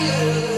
glória.